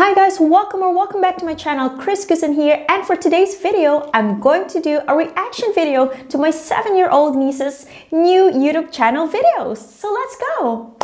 Hi guys, welcome or welcome back to my channel. Cris Goosen here and for today's video, I'm going to do a reaction video to my 7-year-old niece's new YouTube channel videos. So let's go!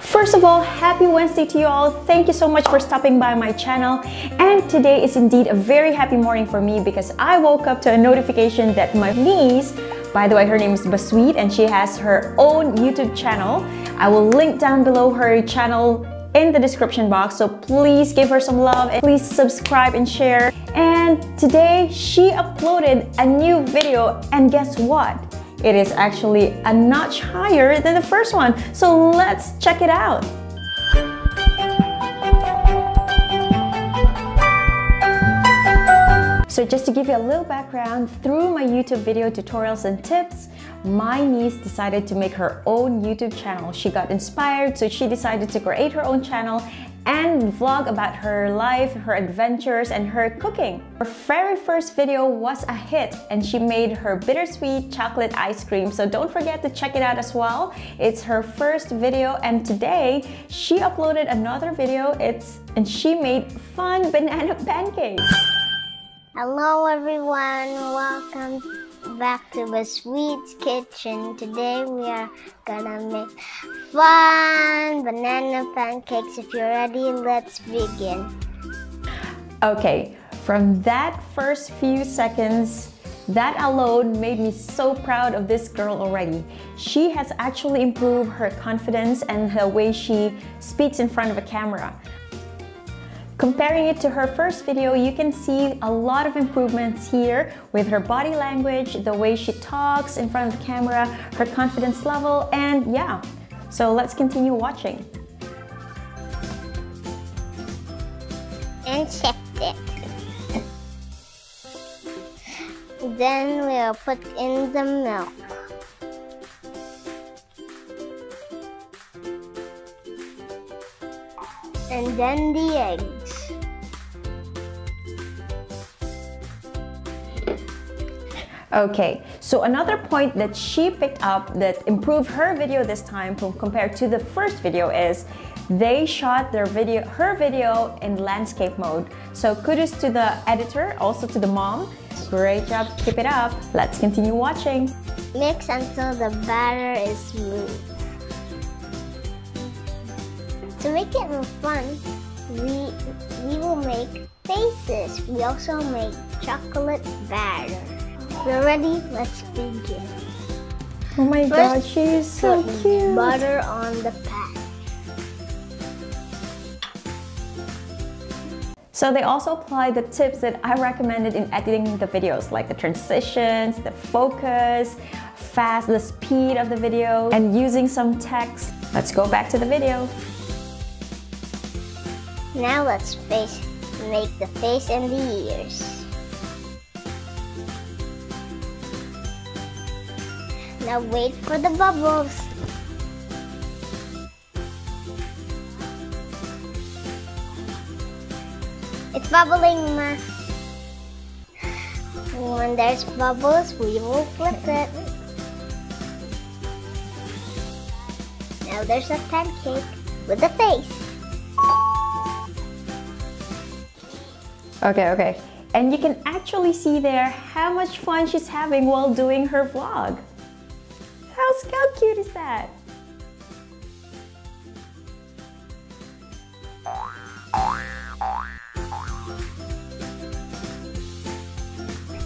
First of all, happy Wednesday to you all. Thank you so much for stopping by my channel. And today is indeed a very happy morning for me because I woke up to a notification that my niece by the way, her name is Basweet and she has her own YouTube channel. I will link down below her channel in the description box. So please give her some love and please subscribe and share. And today she uploaded a new video and guess what? It is actually a notch higher than the first one. So let's check it out. So just to give you a little background, through my YouTube video tutorials and tips, my niece decided to make her own YouTube channel. She got inspired, so she decided to create her own channel and vlog about her life, her adventures, and her cooking. Her very first video was a hit and she made her bittersweet chocolate ice cream. So don't forget to check it out as well. It's her first video and today she uploaded another video it's and she made fun banana pancakes. Hello everyone, welcome back to the Sweets Kitchen. Today we are gonna make fun banana pancakes. If you're ready, let's begin. Okay, from that first few seconds, that alone made me so proud of this girl already. She has actually improved her confidence and the way she speaks in front of a camera. Comparing it to her first video, you can see a lot of improvements here with her body language, the way she talks in front of the camera, her confidence level, and yeah. So let's continue watching. And check it. Then we'll put in the milk. And then the eggs. Okay, so another point that she picked up that improved her video this time compared to the first video is they shot their video, her video in landscape mode. So kudos to the editor, also to the mom. Great job, keep it up. Let's continue watching. Mix until the batter is smooth. To make it more fun, we, we will make faces. We also make chocolate batter. We're ready, let's begin. Oh my First, god, she is so cute. butter on the pan. So they also apply the tips that I recommended in editing the videos, like the transitions, the focus, fast, the speed of the video, and using some text. Let's go back to the video. Now let's face, make the face and the ears. Now wait for the bubbles. It's bubbling, Ma. When there's bubbles, we will flip it. Now there's a pancake with a face. Okay, okay. And you can actually see there how much fun she's having while doing her vlog. How, how cute is that?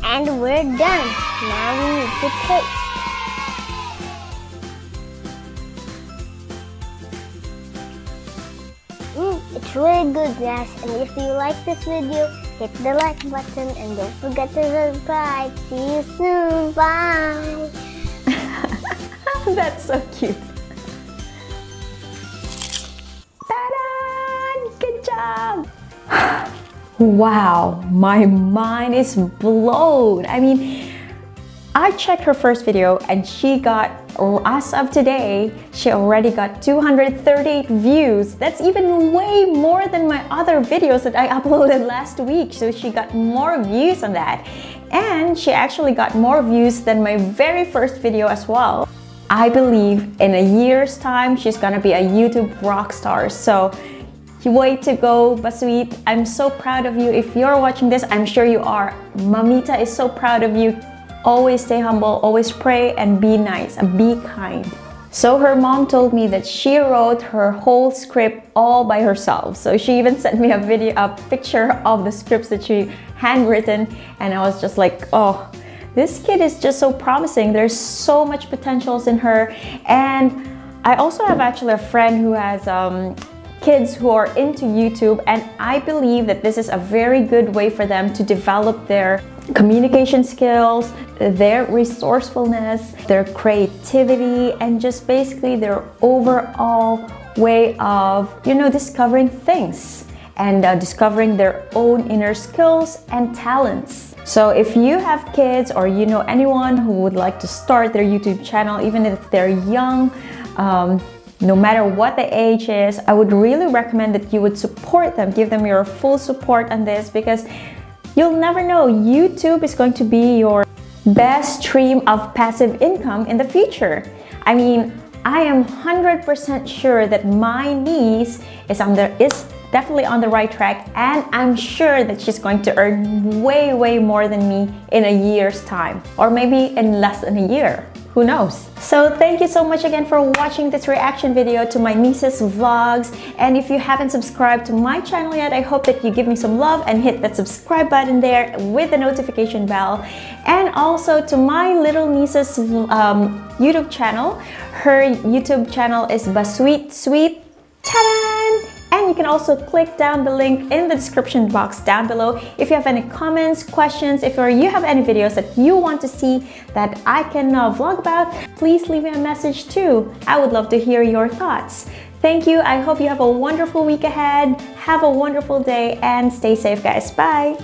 And we're done. Now we need to taste. Mm, it's really good guys and if you like this video hit the like button and don't forget to subscribe see you soon bye That's so cute. Ta-da! Good job! wow, my mind is blown. I mean, I checked her first video and she got, as of today, she already got 238 views. That's even way more than my other videos that I uploaded last week. So she got more views on that. And she actually got more views than my very first video as well. I believe in a year's time, she's gonna be a YouTube rock star. So way to go, Basweet. I'm so proud of you. If you're watching this, I'm sure you are. Mamita is so proud of you. Always stay humble, always pray and be nice and be kind. So her mom told me that she wrote her whole script all by herself. So she even sent me a video, a picture of the scripts that she handwritten and I was just like, oh, this kid is just so promising. There's so much potentials in her. And I also have actually a friend who has um, kids who are into YouTube and I believe that this is a very good way for them to develop their communication skills, their resourcefulness, their creativity, and just basically their overall way of, you know, discovering things and uh, discovering their own inner skills and talents. So if you have kids or you know anyone who would like to start their YouTube channel, even if they're young, um, no matter what the age is, I would really recommend that you would support them, give them your full support on this because you'll never know. YouTube is going to be your best stream of passive income in the future. I mean, I am 100% sure that my niece is on the is definitely on the right track and I'm sure that she's going to earn way way more than me in a year's time or maybe in less than a year who knows? So thank you so much again for watching this reaction video to my niece's vlogs. And if you haven't subscribed to my channel yet, I hope that you give me some love and hit that subscribe button there with the notification bell. And also to my little niece's um, YouTube channel. Her YouTube channel is Basweet Sweet. Ta-da! You can also click down the link in the description box down below if you have any comments, questions, if or you have any videos that you want to see that I can uh, vlog about, please leave me a message too. I would love to hear your thoughts. Thank you. I hope you have a wonderful week ahead. Have a wonderful day and stay safe, guys. Bye.